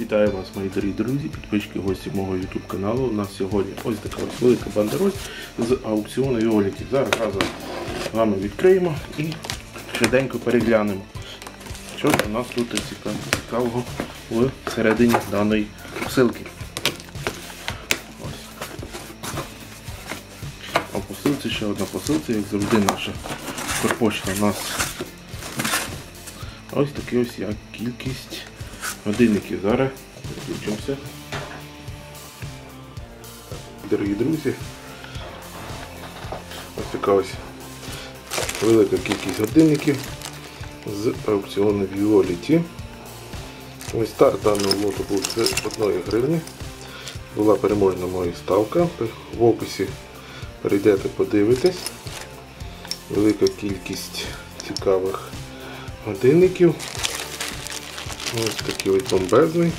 Вітаю вас, мої дорогі друзі, підписчики, гості мого YouTube каналу. У нас сьогодні ось така ось велика бандероль з аукціону Віоліті. Зараз разом з вами відкриємо і швиденько переглянемо, що у нас тут цікавого в середині даної посилки. Ось. А в посилці ще одна посилка, як завжди наша корпочта у нас ось такі ось як кількість годинників. Зараз включимося. Дорогі друзі, ось така ось велика кількість годинників з аукціону Violet. Старт даного лоту був з 1 гривні. Була переможна моя ставка. В описі перейдете, подивитесь. Велика кількість цікавих годинників. Ось такий ось бомбезний.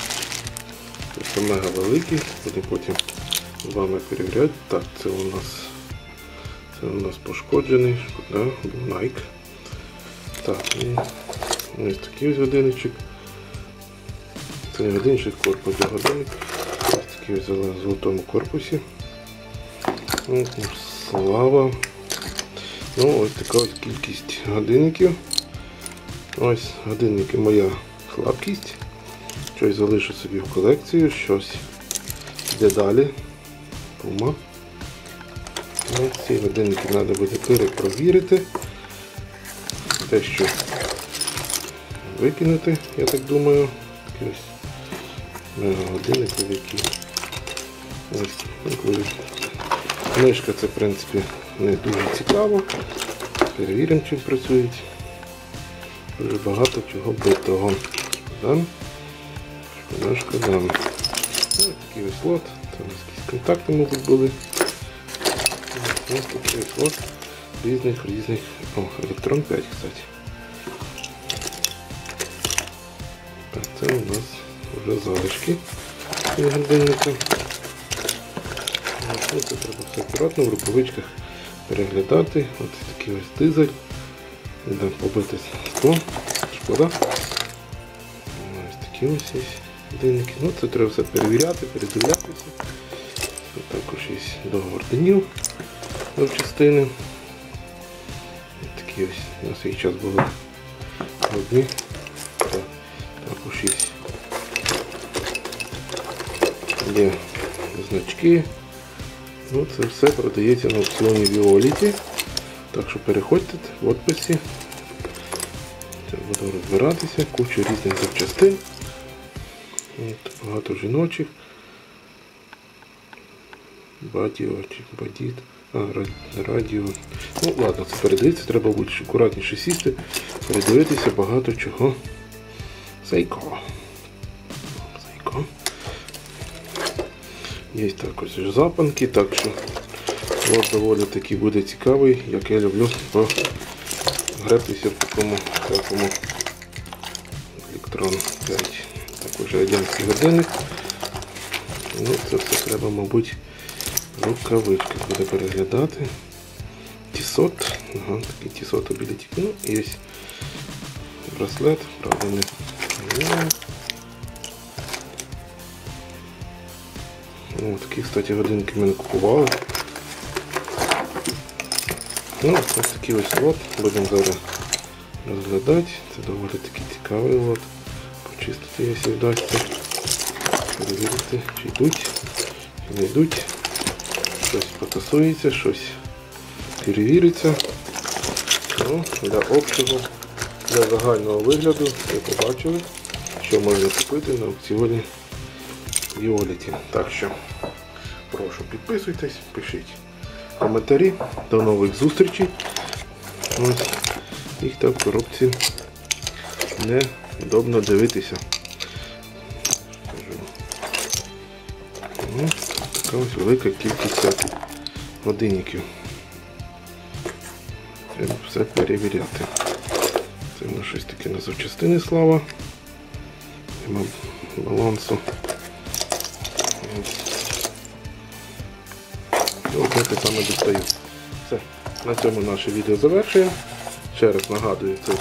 Це мега великий. Будемо потім з вами перевіряти. Так, це у нас це у нас пошкоджений, шкода, Nike. Так, і ось такий ось годинничок. Це не годинничок, корпус для годинник. Ось такий ось в золотому корпусі. Ось, Слава. Ну, ось така ось кількість годинників. Ось годинники моя слабкість. Щось залишу собі в колекцію, щось йде далі. Пума. Ну, ці годинники треба буде перепровірити. Те, що викинути, я так думаю. Мега годинники, які ось Книжка це в принципі не дуже цікаво. Перевіримо, чим працюють. Дуже багато чого битого. Шкода. Шкода, шкода. Ось такий ось лот. Нас якісь контакти, мабуть, були. Ось такий ось різних різних. О, електрон 5, кстати. Так, це у нас вже залишки від годинника. Ну, Це треба все акуратно в рукавичках переглядати. Ось такий ось дизель. Побите скло, шкода. Є годинники. Ну, це треба все перевіряти, передивлятися. Також є договор днів частини. Ось такі ось на свій час були одні. Також є, є значки. Ну, це все продається на аукціоні Віоліті. Так що переходьте в описі. Це буду розбиратися, куча різних запчастин. От, багато жіночих. Бадіо чи бадіт. А, радіо. Ну ладно, це передається, треба бути акуратніше сісти, передивитися багато чого. Сейко. Сейко. Є також запанки, так що от доволі таки буде цікавий, як я люблю погратися в такому такому електрон 5. Також радянський годинник. Ну, це все треба, мабуть, в рукавичках буде переглядати. Тісот, ага, такий тісот білетик. Ну і ось браслет, правда не. Ну, такі, кстати, годинки ми не купували. Ну, ось такий ось лот. Будемо зараз розглядати. Це доволі такий цікавий лот. Почистити, якщо вдасться. Перевірити, чи йдуть, чи не йдуть. Щось потасується, щось перевіриться. Ну, для общого, для загального вигляду ви побачили, що можна купити на аукціоні Віоліті. Так що прошу підписуйтесь, пишіть коментарі. До нових зустрічей. Ось їх там в коробці неудобно дивитися. Ну, така ось велика кількість годинників. Треба все перевіряти. Це в нас щось таке на запчастини слава. Нема балансу. Ну, от те саме достаю. Все. На цьому наше відео завершуємо. Ще раз нагадую, це